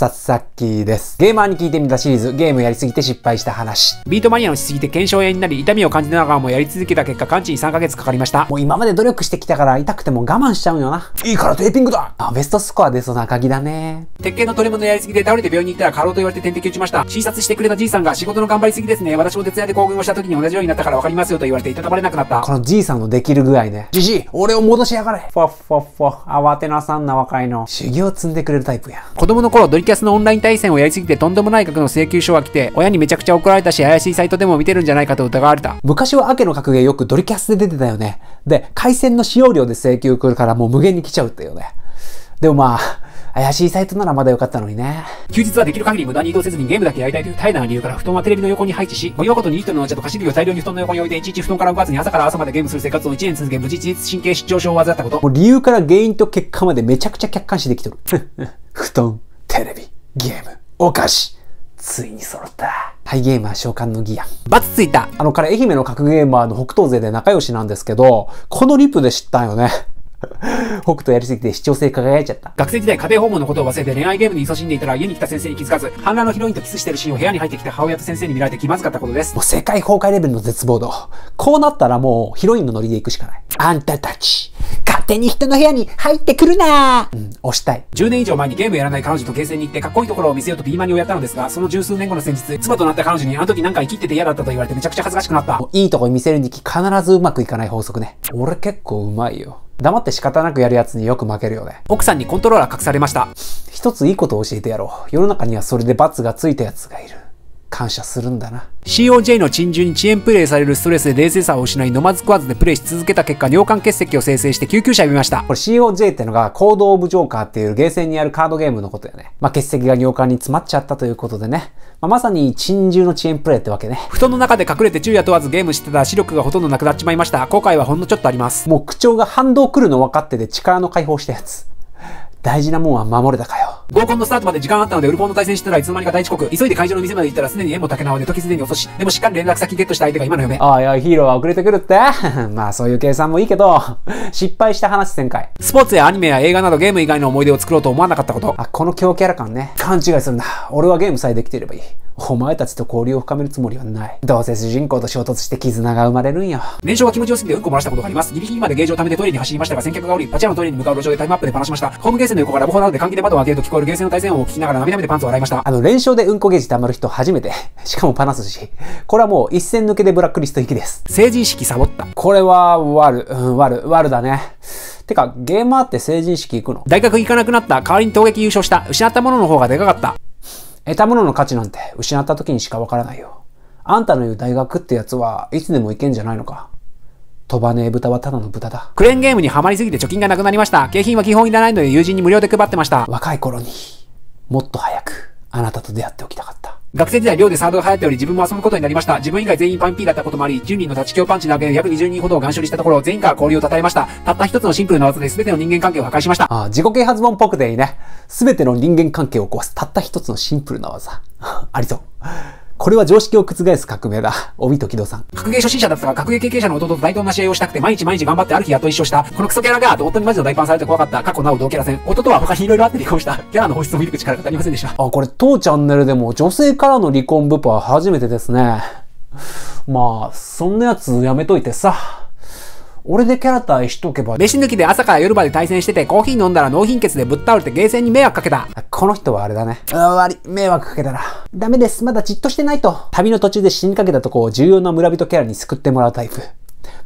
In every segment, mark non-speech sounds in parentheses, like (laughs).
ささっきです。ゲーマーに聞いてみたシリーズ、ゲームやりすぎて失敗した話。ビートマニアのしすぎて腱鞘炎になり、痛みを感じながらもやり続けた結果、完治に3ヶ月かかりました。もう今まで努力してきたから痛くても我慢しちゃうよな。いいからテーピングだあ、ベストスコア出そうな鍵だね。鉄拳の取り物やりすぎて倒れて病院に行ったら過労と言われて点滴打ちました。診察してくれたじいさんが仕事の頑張りすぎですね。私も徹夜で興奮をした時に同じようになったから分かりますよと言われていたたまれなくなった。このじいさんのできる具合ね。じじい、俺を戻しやがれ。フォッフォッフォ、慌てなさんな若いの。修行積んでくれるタイプや。子供の頃ドリキャスのオンライン対戦をやりすぎてとんでもない額の請求書が来て、親にめちゃくちゃ怒られたし、怪しいサイトでも見てるんじゃないかと疑われた。昔はアケの格ゲーよくドリキャスで出てたよね。で、回線の使用量で請求来るからもう無限に来ちゃうってよね。でもまあ、怪しいサイトならまだよかったのにね。休日はできる限り無駄に移動せずにゲームだけやりたいという怠惰な理由から布団はテレビの横に配置し、ゴミ箱と2リットルのお茶と菓子類を大量に布団の横に置いていちいち布団から動かずに朝から朝までゲームする生活を1年続け、無事自律神経失調症を患ったこと。もう理由から原因と結果までめちゃくちゃ客観視できとる。(laughs) 布団、テレビ、ゲーム、お菓子。ついに揃った。ハイゲーマー召喚のギアン。バツついたあの彼愛媛の格ゲーマーの北東勢で仲良しなんですけど、このリプで知ったんよね。(laughs) 北斗やりすぎて視聴性輝いちゃった。学生時代家庭訪問のことを忘れて恋愛ゲームに勤しんでいたら家に来た先生に気づかず、反乱のヒロインとキスしてるシーンを部屋に入ってきた母親と先生に見られて気まずかったことです。もう世界崩壊レベルの絶望度。こうなったらもうヒロインのノリで行くしかない。あんたたち、勝手に人の部屋に入ってくるなうん、押したい。10年以上前にゲームやらない彼女とゲーセンに行ってかっこいいところを見せようとピーマニをやったのですが、その十数年後の先日、妻となった彼女にあの時なんか生きってて嫌だったと言われてめちゃくちゃ恥ずかしくなった。いいとこ見せる時期必ずうまくいかない法則ね。俺結構うまいよ。黙って仕方なくやるやつによく負けるよね。奥さんにコントローラー隠されました。一ついいことを教えてやろう。世の中にはそれで罰がついたやつがいる。感謝するんだな。COJ の珍獣に遅延プレイされるストレスで冷静さを失い飲まず食わずでプレイし続けた結果尿管結石を生成して救急車呼びました。これ COJ ってのがコードオブジョーカーっていうゲーセンにあるカードゲームのことよね。まあ、結石が尿管に詰まっちゃったということでね。まあ、まさに珍獣の遅延プレイってわけね。布団の中で隠れて昼夜問わずゲームしてた視力がほとんどなくなっちまいました。後悔はほんのちょっとあります。もう口調が反動来るの分かってて力の解放したやつ。大事なもんは守れたかよ。合コンのスタートまで時間あったので、ウルポンの対戦したらいつの間にか大遅刻。急いで会場の店まで行ったらすでに縁も竹縄で時すでに遅し。でもしっかり連絡先ゲットした相手が今の嫁。ああ、いや、ヒーローは遅れてくるって (laughs) まあそういう計算もいいけど、失敗した話旋回。スポーツやアニメや映画などゲーム以外の思い出を作ろうと思わなかったこと。あ、この強キャラ感ね。勘違いするんだ。俺はゲームさえできていればいい。お前たちと交流を深めるつもりはない。どうせ主人公と衝突して絆が生まれるんよ。燃焼が気持ちよすぎてうんこ漏らしたことがあります。ギリギリまでゲージを貯めてトイレに走りましたが、先客がおり、パチ屋のトイレに向かう路上でタイムアップで話しました。ホームゲーセンの横からラボホなどで換気で窓を開けると聞こえるゲーセンの対戦音を聞きながら涙目でパンツを洗いました。あの、連勝でうんこゲージ溜まる人初めて。しかもパナスし。これはもう一戦抜けでブラックリスト行きです。政治意識サボった。これは、悪、うん、悪、悪だね。てか、ゲーマーって成人式行くの？大学行かなくなった。代わりに投撃優勝した。失ったものの方がでかかった。得たものの価値なんて失った時にしかわからないよ。あんたの言う大学ってやつはいつでも行けんじゃないのか。飛ばねえ豚はただの豚だ。クレーンゲームにはまりすぎて貯金がなくなりました。景品は基本いらないので友人に無料で配ってました。若い頃にもっと早くあなたと出会っておきたかった。学生時代寮でサードが流行っており自分も遊ぶことになりました。自分以外全員パンピーだったこともあり、10人の立ち強パンチ投げ約20人ほどを眼処理したところ、全員から交流を称えました。たった一つのシンプルな技で全ての人間関係を破壊しました。ああ、自己啓発本っぽくていいね。全ての人間関係を壊すたった一つのシンプルな技。(laughs) ありそう。これは常識を覆す革命だ。(laughs) 帯時戸さん。格ゲー初心者だったが、格ゲー経験者の弟と対等な試合をしたくて、毎日毎日頑張ってある日やっと一緒した。このクソキャラが、と夫にマジの大パンされて怖かった。過去なお同キャラ戦。弟は他に色々あって離婚した。キャラの本質を見る力が足りませんでした。あ、これ当チャンネルでも女性からの離婚ブパは初めてですね。まあ、そんなやつやめといてさ。俺でキャラ対しとけば。飯抜きで朝から夜まで対戦してて、コーヒー飲んだら脳貧血でぶっ倒れてゲーセンに迷惑かけた。この人はあれだね。あ、悪い。迷惑かけたら。ダメです。まだじっとしてないと。旅の途中で死にかけたとこを重要な村人キャラに救ってもらうタイプ。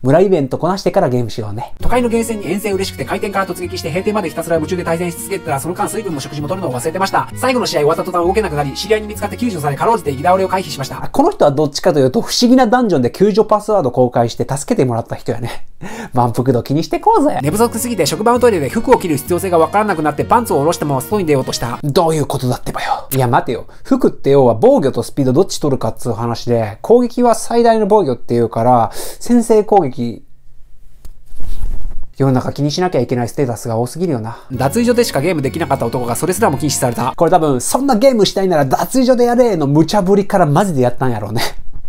村イベントこなしてからゲームしようね。都会のゲーセンに遠征嬉しくて開店から突撃して閉店までひたすら夢中で対戦し続けてたらその間水分も食事も取るのを忘れてました。最後の試合終わった途端動けなくなり、知り合いに見つかって救助されかろうじて行き倒れを回避しました。この人はどっちかというと不思議なダンジョンで救助パスワード公開して助けてもらった人やね。(laughs) 満腹度気にしてこうぜ。寝不足すぎて職場のトイレで服を着る必要性がわからなくなってパンツを下ろしたまま外に出ようとした。どういうことだってばよ。いや待てよ。服って要は防御とスピードどっち取るかっつう話で、攻撃は最大の防御っていうから、先制攻撃世の中気にしなきゃいけないステータスが多すぎるよな。脱衣所でしかゲームできなかった男がそれすらも禁止された。これ多分、そんなゲームしたいなら脱衣所でやれの無茶ぶりからマジでやったんやろうね。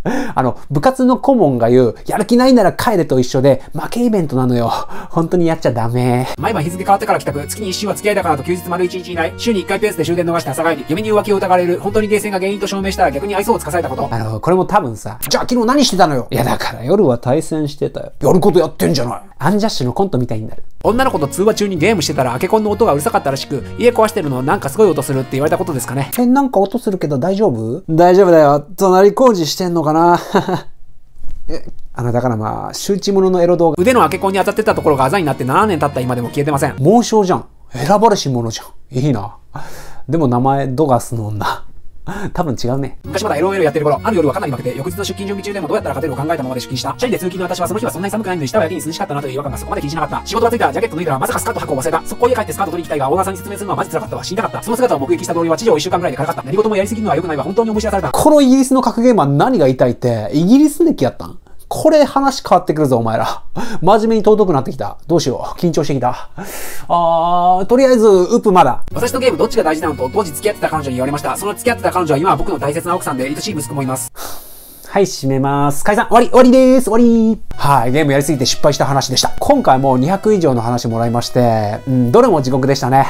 (laughs) あの、部活の顧問が言う、やる気ないなら帰れと一緒で、負けイベントなのよ。(laughs) 本当にやっちゃダメ。毎晩日付変わってから帰宅、月に1週は付き合いだからと休日丸1日いない、週に1回ペースで終電逃して朝帰り、嫁に浮気を疑われる、本当にゲーセンが原因と証明したら逆に愛想をつかされたこと。あの、これも多分さ、じゃあ昨日何してたのよ？いやだから夜は対戦してたよ。やることやってんじゃない？アンジャッシュのコントみたいになる。女の子と通話中にゲームしてたら、アケコンの音がうるさかったらしく、家壊してるのなんかすごい音するって言われたことですかね？え、なんか音するけど大丈夫？大丈夫だよ。隣工事してんのかな？(laughs) え、あの、だからまあ、周知者のエロ動画。腕のアケコンに当たってたところがあざになって7年経った今でも消えてません。猛将じゃん。選ばれし者じゃん。いいな。でも名前、ドガスの女。多分違うね。昔まだ LOL やってる頃、ある夜はかなり負けて、翌日の出勤準備中でもどうやったら勝てるを考えたままで出勤した。社員で通勤の私はその日はそんなに寒くないのに下はやけに涼しかったなという違和感がそこまで気にしなかった。仕事がついたらジャケット脱いだらまさかスカート履くを忘れた。速攻家帰ってスカート取りに行きたいが、オーナーさんに説明するのはマジ辛かったわ。死にたかった。その姿を目撃した同僚は地上1週間くらいで辛かった。何事もやりすぎるのは良くないわ。本当に思い知らされた。このイギリスの格ゲーマー何が言いたいって、イギリス歴やったん？これ話変わってくるぞ、お前ら。(laughs) 真面目に尊くなってきた。どうしよう。緊張してきた。あー、とりあえず、ウップまだ。私とゲームどっちが大事なのと当時付き合ってた彼女に言われました。その付き合ってた彼女は今は僕の大切な奥さんで愛しい息子もいます。はい、締めます。解散終わり終わりです終わりはい、ゲームやりすぎて失敗した話でした。今回も200以上の話もらいまして、うん、どれも地獄でしたね。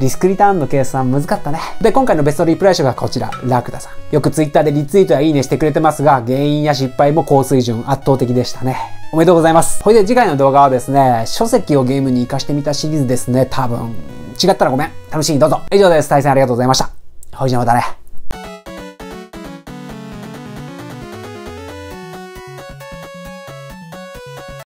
リスクリターンの計算難かったね。で、今回のベストリプライ賞がこちら、ラクダさん。よくツイッターでリツイートやいいねしてくれてますが、原因や失敗も高水準、圧倒的でしたね。おめでとうございます。ほいで次回の動画はですね、書籍をゲームに活かしてみたシリーズですね、多分。違ったらごめん。楽しみにどうぞ。以上です。対戦ありがとうございました。ほいじゃまたね。